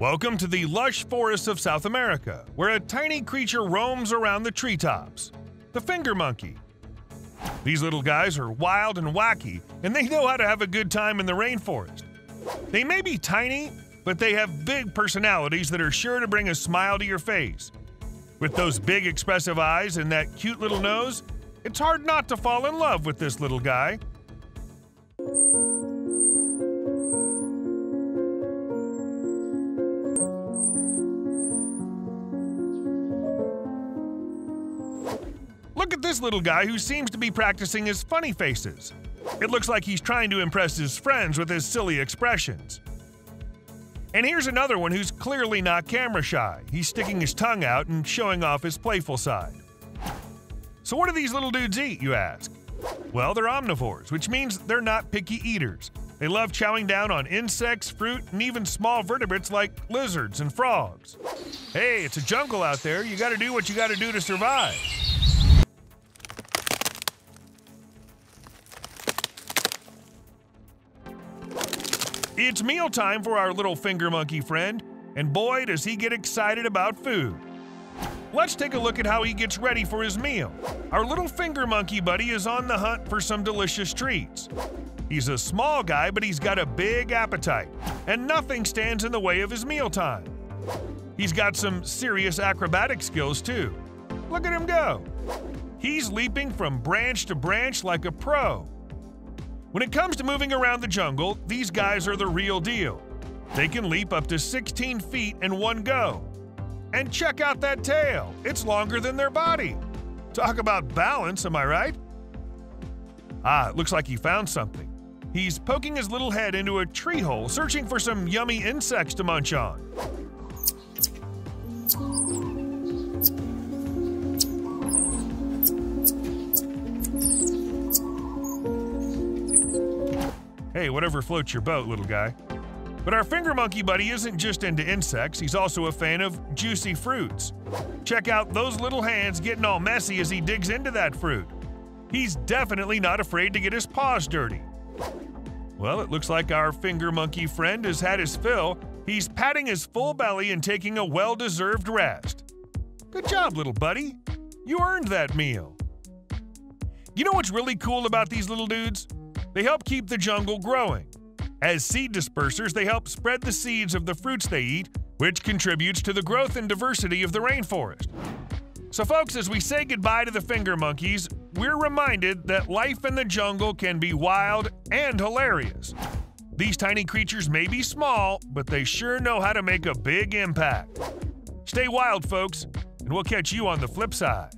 Welcome to the lush forests of South America, where a tiny creature roams around the treetops the finger monkey. These little guys are wild and wacky, and they know how to have a good time in the rainforest. They may be tiny, but they have big personalities that are sure to bring a smile to your face. With those big expressive eyes and that cute little nose, it's hard not to fall in love with this little guy. Look at this little guy who seems to be practicing his funny faces. It looks like he's trying to impress his friends with his silly expressions. And here's another one who's clearly not camera shy. He's sticking his tongue out and showing off his playful side. So, what do these little dudes eat, you ask? Well, they're omnivores, which means they're not picky eaters. They love chowing down on insects, fruit, and even small vertebrates like lizards and frogs. Hey, it's a jungle out there. You gotta do what you gotta do to survive. It's mealtime for our little finger monkey friend, and boy, does he get excited about food. Let's take a look at how he gets ready for his meal. Our little finger monkey buddy is on the hunt for some delicious treats. He's a small guy, but he's got a big appetite, and nothing stands in the way of his mealtime. He's got some serious acrobatic skills, too. Look at him go. He's leaping from branch to branch like a pro. When it comes to moving around the jungle, these guys are the real deal. They can leap up to 16 feet in one go. And check out that tail, it's longer than their body. Talk about balance, am I right? Ah, it looks like he found something. He's poking his little head into a tree hole, searching for some yummy insects to munch on. Hey, whatever floats your boat, little guy. But our finger monkey buddy isn't just into insects, he's also a fan of juicy fruits. Check out those little hands getting all messy as he digs into that fruit. He's definitely not afraid to get his paws dirty. Well, it looks like our finger monkey friend has had his fill. He's patting his full belly and taking a well deserved rest. Good job, little buddy. You earned that meal. You know what's really cool about these little dudes? They help keep the jungle growing. As seed dispersers, they help spread the seeds of the fruits they eat, which contributes to the growth and diversity of the rainforest. So, folks, as we say goodbye to the finger monkeys, we're reminded that life in the jungle can be wild and hilarious. These tiny creatures may be small, but they sure know how to make a big impact. Stay wild, folks, and we'll catch you on the flip side.